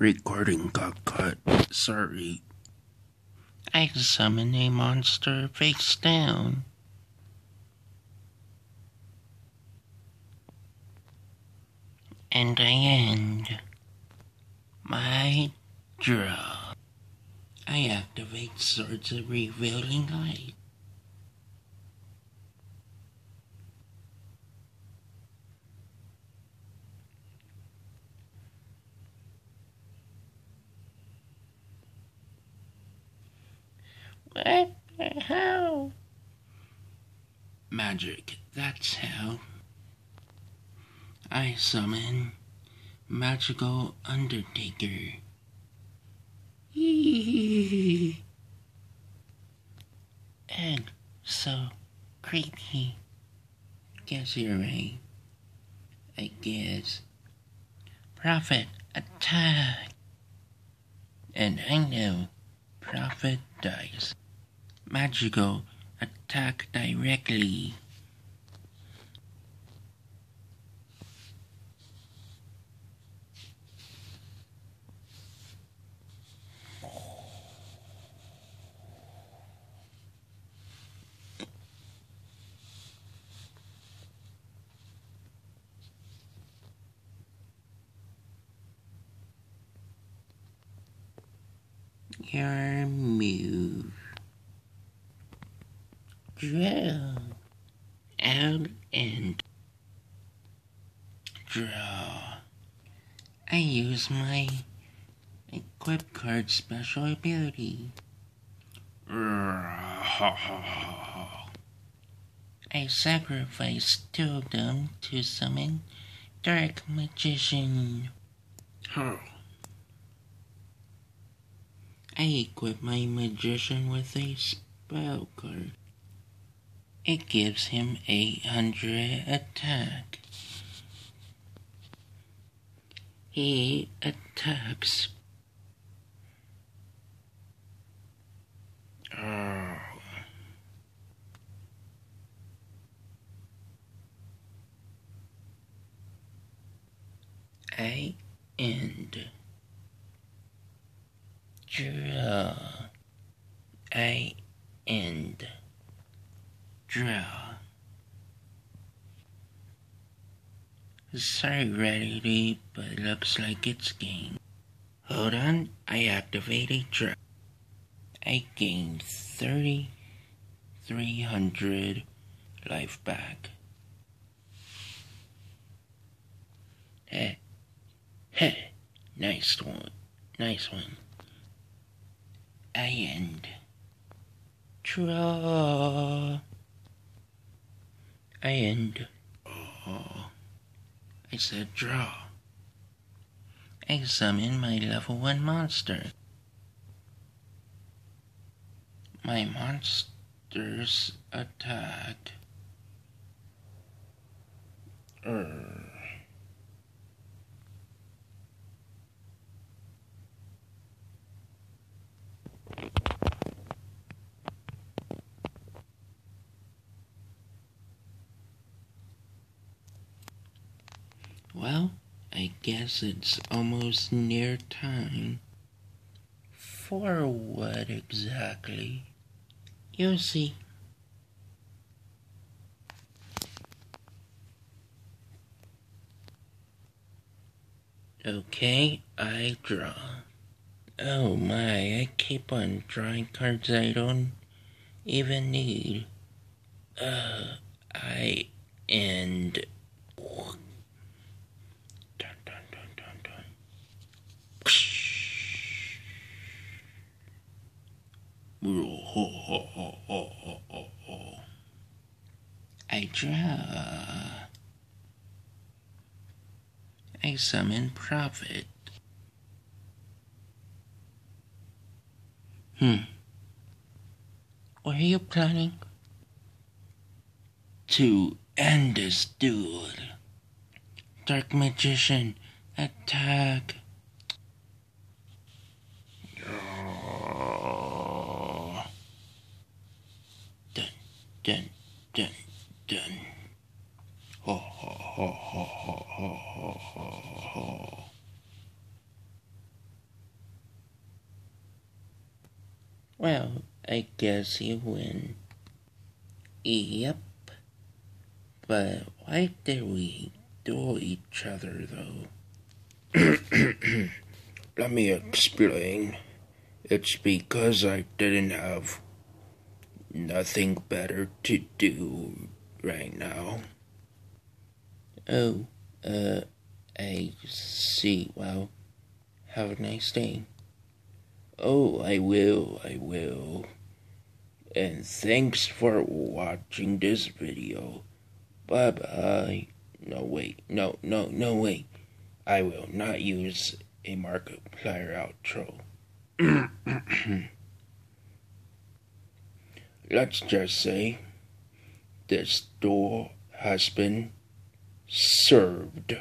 Recording got cut. Sorry. I summon a monster face down. And I end my draw. I activate Swords of Revealing Light. What? How? Magic, that's how. I summon Magical Undertaker. and so creepy. Guess you're right. I guess. Prophet, attack! And I know Prophet dies. Magical, attack directly. Your move. Draw. Out and draw. I use my equip card special ability. I sacrifice two of them to summon Dark Magician. I equip my magician with a spell card. It gives him 800 attack. He attacks. Oh. I end. Draw. I end. Draw. Sorry, Rarity, but looks like it's game. Hold on, I activate a draw. I gained 3,300 life back. Eh, hey, hey, nice one, nice one. I end. Draw. I end. Oh, uh-huh. I said draw. I summon my level 1 monster. My monster's attack. Urgh. Well, I guess it's almost near time. For what exactly? You'll see. Okay, I draw. Oh my, I keep on drawing cards I don't even need. Uh, I end. Dun, dun, dun, dun, dun. I draw. I summon Prophet. Hmm. What are you planning? To end this duel. Dark Magician, attack. dun, dun, dun. Ho, ho, ho, ho, ho, ho, ho, ho. Well, I guess you win. Yep. But why did we duel each other, though? Let me explain. It's because I didn't have nothing better to do right now. Oh, uh, I see. Well, have a nice day. Oh, I will, I will. And thanks for watching this video. Bye bye. No, wait. No, no, no, wait. I will not use a Markiplier outro. Let's just say this door has been served.